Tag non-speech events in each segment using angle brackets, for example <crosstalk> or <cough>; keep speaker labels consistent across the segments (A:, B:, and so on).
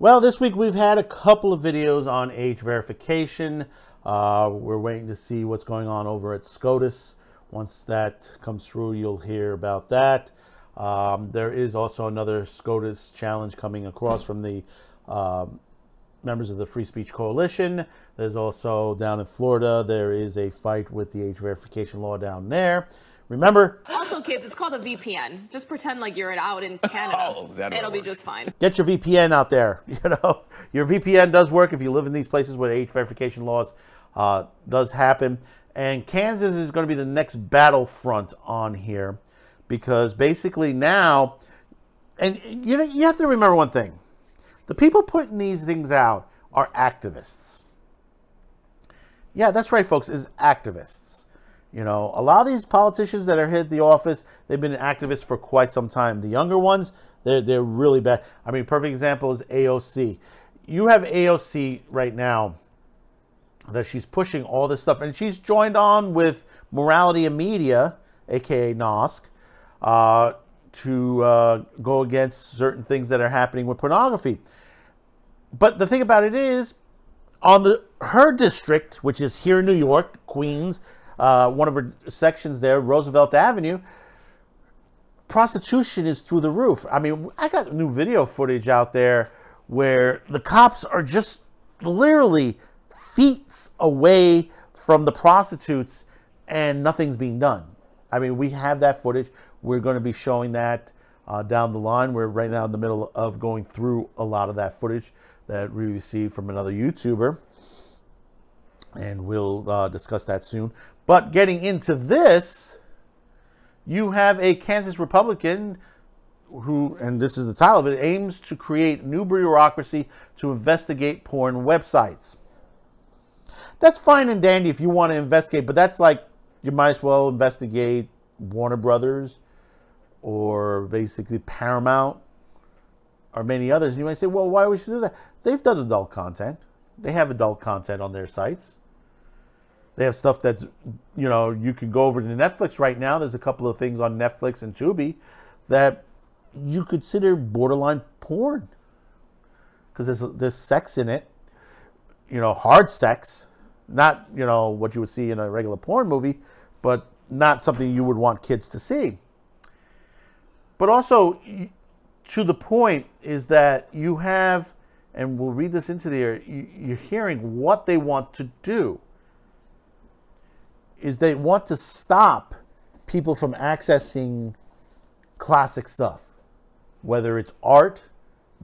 A: Well, this week we've had a couple of videos on age verification. Uh, we're waiting to see what's going on over at SCOTUS. Once that comes through, you'll hear about that. Um, there is also another SCOTUS challenge coming across from the uh, members of the Free Speech Coalition. There's also down in Florida, there is a fight with the age verification law down there. Remember,
B: Also, kids, it's called a VPN. Just pretend like you're out in <laughs> Canada.
C: Oh, that
B: It'll be just fine.
A: get your VPN out there. <laughs> You know, your VPN does work if you live in these places where age verification laws uh, does happen. And Kansas is going to be the next battlefront on here because basically now, and you know, you have to remember one thing: the people putting these things out are activists. Yeah, that's right, folks. Is activists. You know, a lot of these politicians that are hit the office, they've been activists for quite some time. The younger ones, they're, they're really bad. I mean, perfect example is AOC. You have AOC right now that she's pushing all this stuff, and she's joined on with Morality and Media, aka NOSC, uh, to uh, go against certain things that are happening with pornography. But the thing about it is, on the her district, which is here in New York, Queens, uh, one of her sections there, Roosevelt Avenue, prostitution is through the roof. I mean, I got new video footage out there where the cops are just literally feet away from the prostitutes and nothing's being done. I mean, we have that footage. We're going to be showing that uh, down the line. We're right now in the middle of going through a lot of that footage that we received from another YouTuber and we'll uh, discuss that soon. But getting into this, you have a Kansas Republican who, and this is the title of it, aims to create new bureaucracy to investigate porn websites. That's fine and dandy if you want to investigate, but that's like you might as well investigate Warner Brothers or basically Paramount or many others. And you might say, well, why would you do that? They've done adult content. They have adult content on their sites. They have stuff that's, you know, you can go over to Netflix right now. There's a couple of things on Netflix and Tubi that you consider borderline porn because there's there's sex in it, you know, hard sex, not you know what you would see in a regular porn movie, but not something you would want kids to see. But also, to the point is that you have, and we'll read this into the air. You're hearing what they want to do is they want to stop people from accessing classic stuff, whether it's art,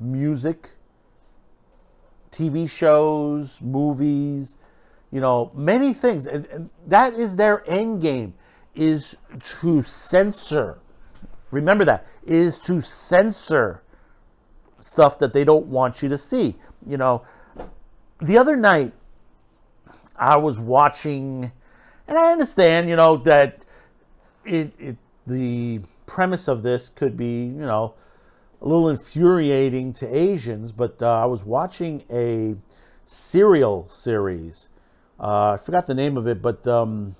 A: music, TV shows, movies, you know, many things. And, and that is their end game is to censor. Remember that is to censor stuff that they don't want you to see. You know, the other night I was watching and I understand, you know, that it, it the premise of this could be, you know, a little infuriating to Asians, but uh, I was watching a serial series. Uh, I forgot the name of it, but um,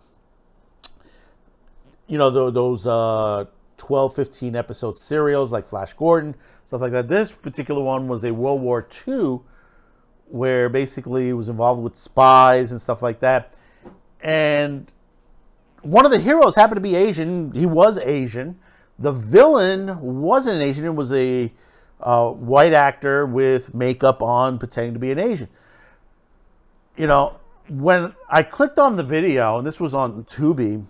A: you know tho- those uh, 12, 15 episode serials like Flash Gordon, stuff like that. This particular one was a World War II, where basically it was involved with spies and stuff like that and one of the heroes happened to be Asian. He was Asian. The villain wasn't an Asian. It was a uh, white actor with makeup on, pretending to be an Asian. You know, when I clicked on the video, and this was on Tubi,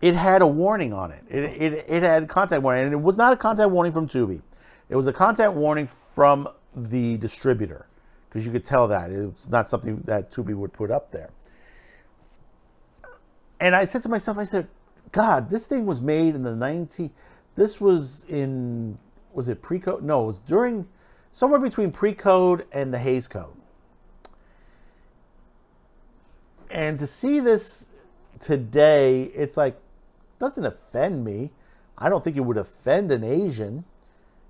A: it had a warning on it. It, it, it had content warning, and it was not a content warning from Tubi. It was a content warning from the distributor, because you could tell that it's not something that Tubi would put up there. And I said to myself, I said, God, this thing was made in the 19, this was in, was it pre-code? No, it was during, somewhere between pre-code and the Hays Code. And to see this today, it's like, doesn't offend me. I don't think it would offend an Asian.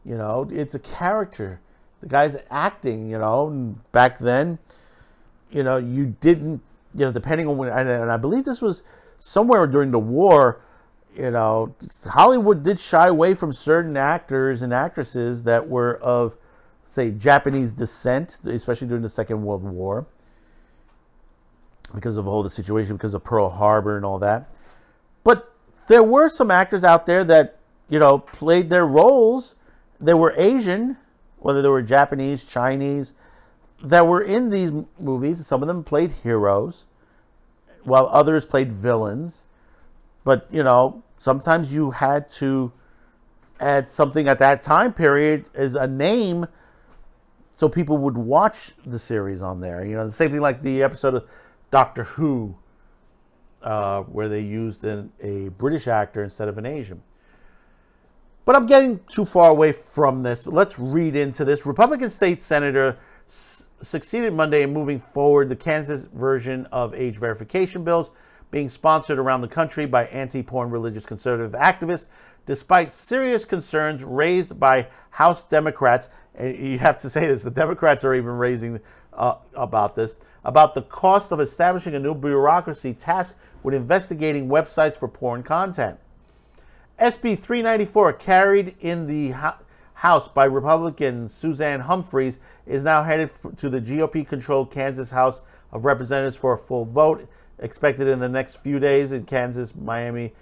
A: You know, it's a character. The guy's acting, you know, back then, you know, you didn't, you know, depending on when, and, and I believe this was somewhere during the war, you know, Hollywood did shy away from certain actors and actresses that were of say, Japanese descent, especially during the Second World War, because of all the situation, because of Pearl Harbor and all that. But there were some actors out there that, you know, played their roles. They were Asian, whether they were Japanese, Chinese, that were in these movies. Some of them played heroes, while others played villains. But, you know, sometimes you had to add something at that time period as a name so people would watch the series on there. You know, the same thing like the episode of Doctor Who, uh, where they used an, a British actor instead of an Asian. But I'm getting too far away from this. Let's read into this. Republican state senator succeeded Monday in moving forward the Kansas version of age verification bills being sponsored around the country by anti porn religious conservative activists, despite serious concerns raised by House Democrats. And you have to say this the Democrats are even raising uh, about this about the cost of establishing a new bureaucracy tasked with investigating websites for porn content. SB 394, carried in the House by Republican Suzanne Humphries, is now headed to the GOP controlled Kansas House of Representatives for a full vote expected in the next few days in Kansas, Miami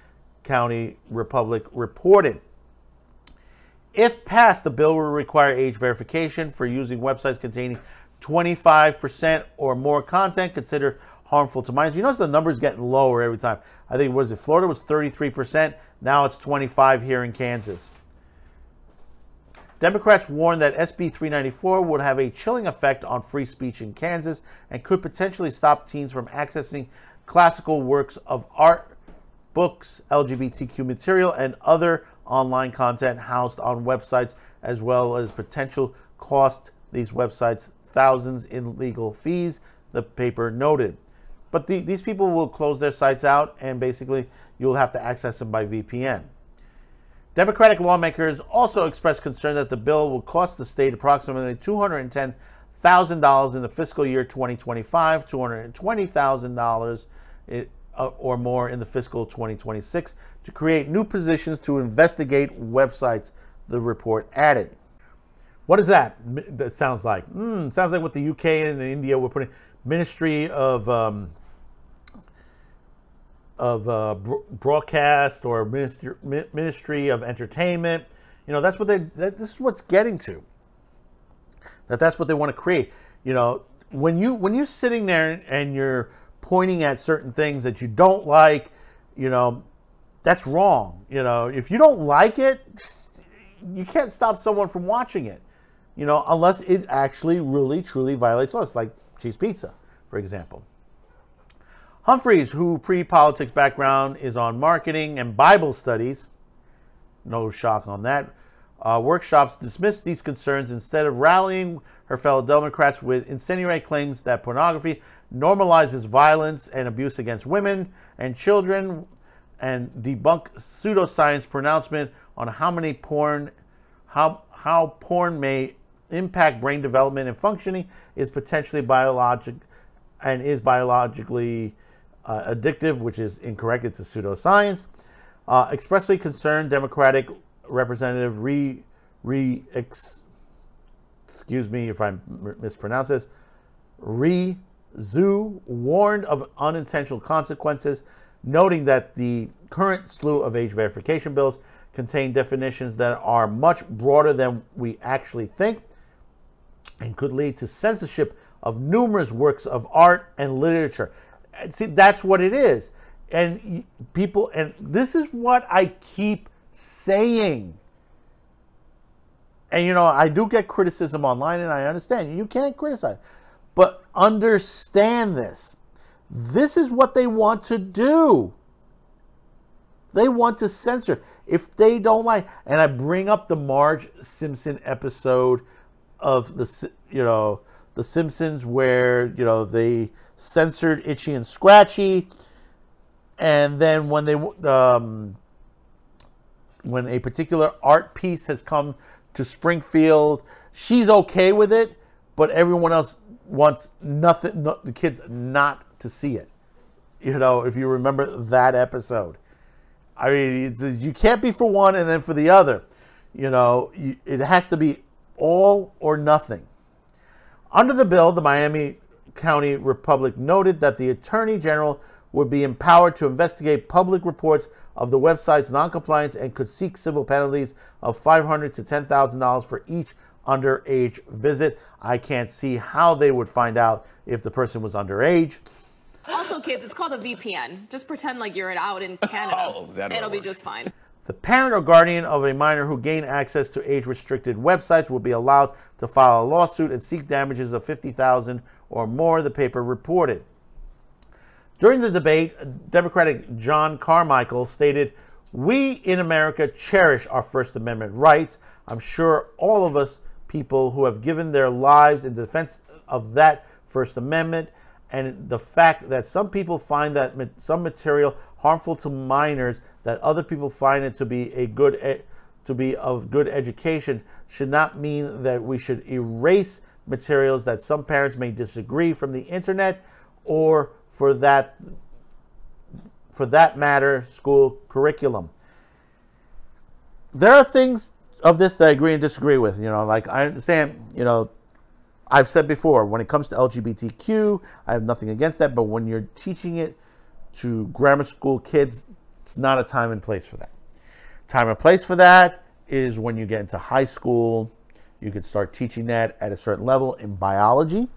A: County Republic reported. If passed, the bill will require age verification for using websites containing 25% or more content considered harmful to minors. You notice the numbers getting lower every time. I think was it Florida was 33%. Now it's 25 here in Kansas. Democrats warned that SB 394 would have a chilling effect on free speech in Kansas and could potentially stop teens from accessing classical works of art, books, LGBTQ material, and other online content housed on websites, as well as potential cost these websites thousands in legal fees, the paper noted. But the, these people will close their sites out and basically you'll have to access them by VPN. Democratic lawmakers also expressed concern that the bill will cost the state approximately $210,000 in the fiscal year 2025, $220,000 uh, or more in the fiscal 2026 to create new positions to investigate websites, the report added. What is that? That sounds like? Mm, sounds like what the UK and India were putting Ministry of um, of uh, broadcast or ministry, ministry of entertainment. You know, that's what they. That, this is what's getting to. That that's what they want to create. You know, when you when you're sitting there and you're pointing at certain things that you don't like, you know, that's wrong. You know, if you don't like it, you can't stop someone from watching it. You know, unless it actually really truly violates laws, like cheese pizza, for example. Humphries, who pre-politics background is on marketing and Bible studies, no shock on that. Uh, workshops dismissed these concerns instead of rallying her fellow Democrats with insinuate claims that pornography normalizes violence and abuse against women and children, and debunk pseudoscience pronouncement on how many porn, how how porn may impact brain development and functioning is potentially biologic and is biologically uh, addictive, which is incorrect. It's a pseudoscience. Uh, expressly concerned Democratic Representative Re, Re ex, excuse me if I mispronounce this, Re Zhu warned of unintentional consequences, noting that the current slew of age verification bills contain definitions that are much broader than we actually think and could lead to censorship of numerous works of art and literature. Uh, see, that's what it is. And people, and this is what I keep saying. And you know, I do get criticism online, and I understand you can't criticize, but understand this. This is what they want to do. They want to censor. If they don't like, and I bring up the Marge Simpson episode of the, you know, the Simpsons where you know they censored Itchy and Scratchy, and then when they um, when a particular art piece has come to Springfield, she's okay with it, but everyone else wants nothing. No, the kids not to see it. You know, if you remember that episode, I mean, you can't be for one and then for the other. You know, it has to be all or nothing. Under the bill, the Miami County Republic noted that the Attorney General would be empowered to investigate public reports of the website's noncompliance and could seek civil penalties of 500 to $10,000 for each underage visit. I can't see how they would find out if the person was underage.
B: Also, kids, it's called a VPN. Just pretend like you're out in <laughs> oh, Canada.
C: Oh, that
B: It'll be just fine.
A: The parent or guardian of a minor who gained access to age-restricted websites will be allowed to file a lawsuit and seek damages of 50000 or more, the paper reported. During the debate, Democratic John Carmichael stated, We in America cherish our First Amendment rights. I'm sure all of us people who have given their lives in defense of that First Amendment and the fact that some people find that some material harmful to minors that other people find it to be a good e- to be of good education should not mean that we should erase materials that some parents may disagree from the internet or for that for that matter school curriculum there are things of this that I agree and disagree with. You know, like I understand, you know, I've said before, when it comes to LGBTQ, I have nothing against that. But when you're teaching it to grammar school kids, it's not a time and place for that. Time and place for that is when you get into high school. You can start teaching that at a certain level in biology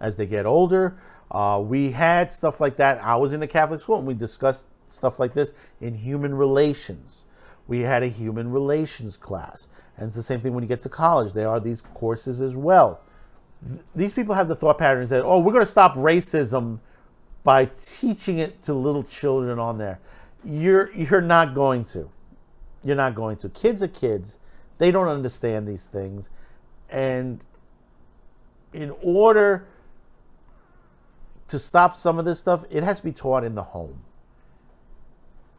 A: as they get older. Uh, we had stuff like that. I was in a Catholic school and we discussed stuff like this in human relations. We had a human relations class. And it's the same thing when you get to college. There are these courses as well. Th- these people have the thought patterns that, oh, we're going to stop racism by teaching it to little children on there. You're, you're not going to. You're not going to. Kids are kids. They don't understand these things. And in order to stop some of this stuff, it has to be taught in the home.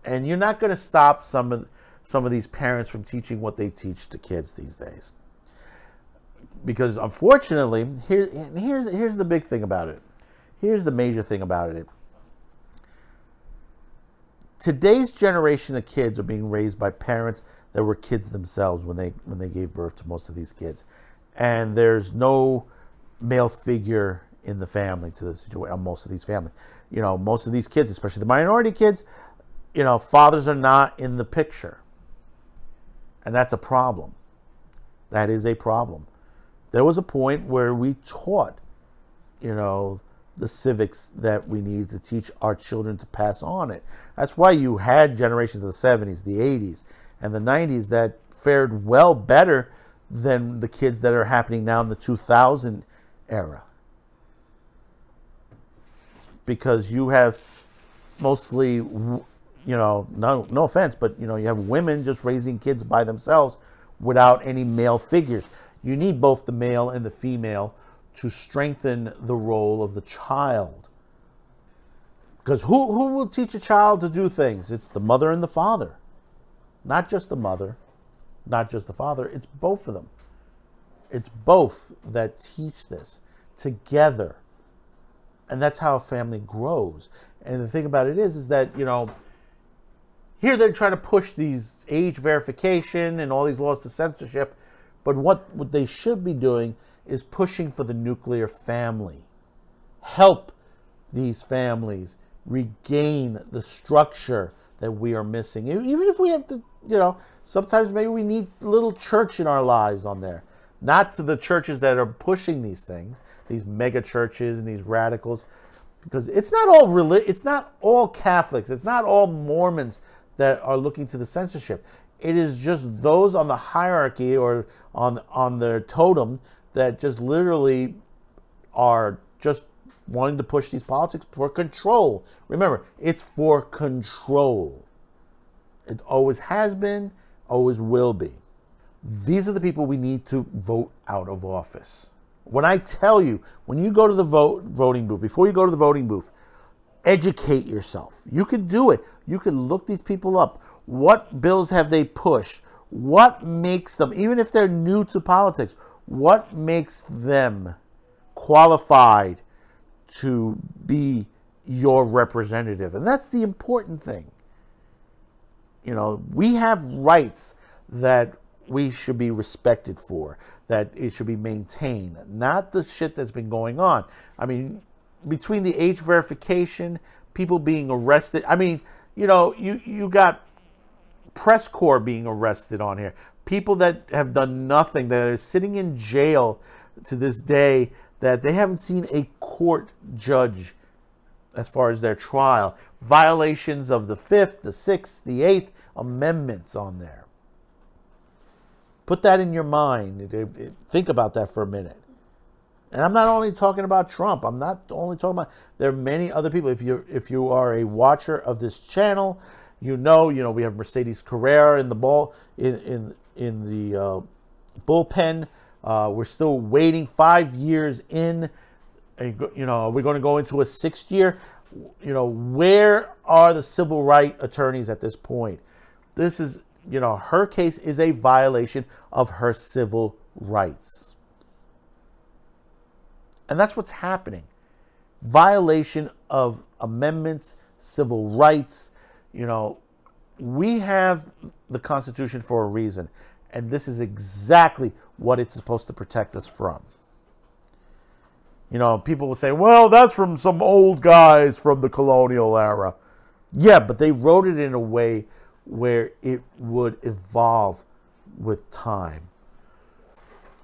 A: And you're not going to stop some of some of these parents from teaching what they teach to kids these days. Because unfortunately, here, here's here's the big thing about it. Here's the major thing about it. Today's generation of kids are being raised by parents that were kids themselves when they when they gave birth to most of these kids. And there's no male figure in the family to the situation uh, most of these families. You know, most of these kids, especially the minority kids, you know, fathers are not in the picture. And that's a problem. That is a problem. There was a point where we taught, you know, the civics that we need to teach our children to pass on it. That's why you had generations of the 70s, the 80s, and the 90s that fared well better than the kids that are happening now in the 2000 era. Because you have mostly you know, no no offense, but you know, you have women just raising kids by themselves without any male figures. You need both the male and the female to strengthen the role of the child. Because who, who will teach a child to do things? It's the mother and the father. Not just the mother, not just the father, it's both of them. It's both that teach this together. And that's how a family grows. And the thing about it is, is that, you know, here they're trying to push these age verification and all these laws to censorship. But what, what they should be doing is pushing for the nuclear family. Help these families regain the structure that we are missing. Even if we have to, you know, sometimes maybe we need a little church in our lives on there. Not to the churches that are pushing these things, these mega churches and these radicals, because it's not all it's not all Catholics, it's not all Mormons that are looking to the censorship. It is just those on the hierarchy or on on their totem that just literally are just wanting to push these politics for control. Remember, it's for control. It always has been, always will be. These are the people we need to vote out of office. When I tell you, when you go to the vote voting booth, before you go to the voting booth, educate yourself. You can do it. You can look these people up. What bills have they pushed? What makes them, even if they're new to politics, what makes them qualified to be your representative? And that's the important thing. You know, we have rights that we should be respected for, that it should be maintained, not the shit that's been going on. I mean, between the age verification, people being arrested. I mean, you know, you you got press corps being arrested on here. People that have done nothing, that are sitting in jail to this day, that they haven't seen a court judge as far as their trial. Violations of the Fifth, the Sixth, the Eighth Amendments on there. Put that in your mind. Think about that for a minute. And I'm not only talking about Trump. I'm not only talking about. There are many other people. If you if you are a watcher of this channel, you know you know we have Mercedes Carrera in the ball in in in the uh, bullpen. Uh, we're still waiting five years in. You know, we're going to go into a sixth year. You know, where are the civil right attorneys at this point? This is, you know, her case is a violation of her civil rights. And that's what's happening. Violation of amendments, civil rights. You know, we have the Constitution for a reason. And this is exactly what it's supposed to protect us from. You know, people will say, well, that's from some old guys from the colonial era. Yeah, but they wrote it in a way where it would evolve with time.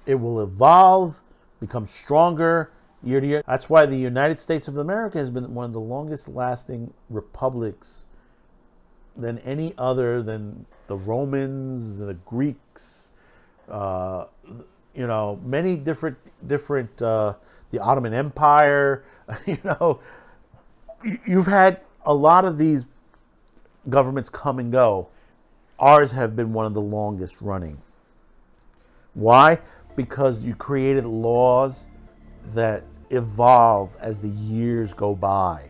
A: It will evolve, become stronger, year to year. That's why the United States of America has been one of the longest lasting republics than any other than the Romans, the Greeks, uh, you know, many different different uh, the Ottoman Empire. <laughs> You know, you've had a lot of these governments come and go. Ours have been one of the longest running. Why? Because you created laws that evolve as the years go by.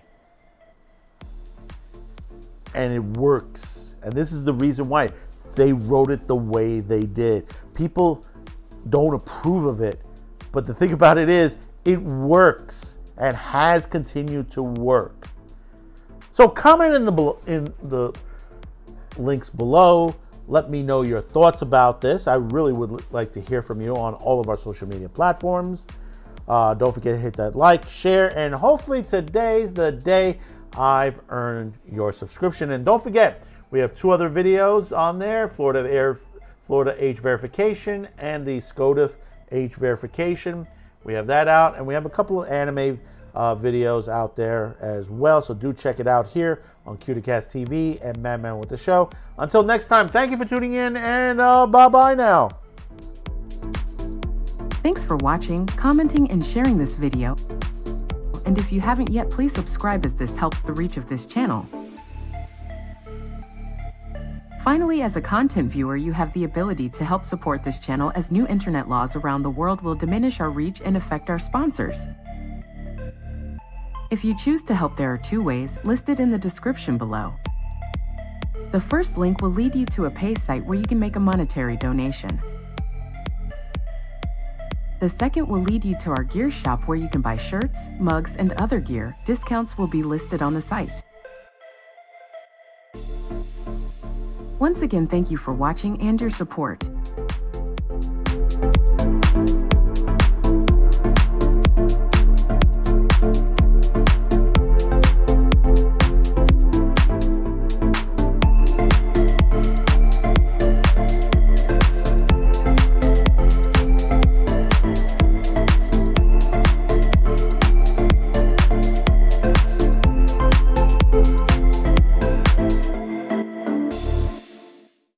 A: And it works. And this is the reason why they wrote it the way they did. People don't approve of it, but the thing <laughs> about it is, it works and has continued to work. So comment in the in the links below. Let me know your thoughts about this. I really would like to hear from you on all of our social media platforms. Uh, don't forget to hit that like, share, and hopefully today's the day I've earned your subscription. And don't forget, we have two other videos on there, Florida Air, Florida age verification and the SCOTUS age verification. We have that out, and we have a couple of anime uh, videos out there as well. So do check it out here on Q2CAST TV and Madman with the Show. Until next time, thank you for tuning in, and uh, bye-bye now.
C: Thanks for watching, commenting, and sharing this video. And if you haven't yet, please subscribe as this helps the reach of this channel. Finally, as a content viewer, you have the ability to help support this channel as new internet laws around the world will diminish our reach and affect our sponsors. If you choose to help, there are two ways listed in the description below. The first link will lead you to a pay site where you can make a monetary donation. The second will lead you to our gear shop where you can buy shirts, mugs, and other gear. Discounts will be listed on the site. Once again, thank you for watching and your support.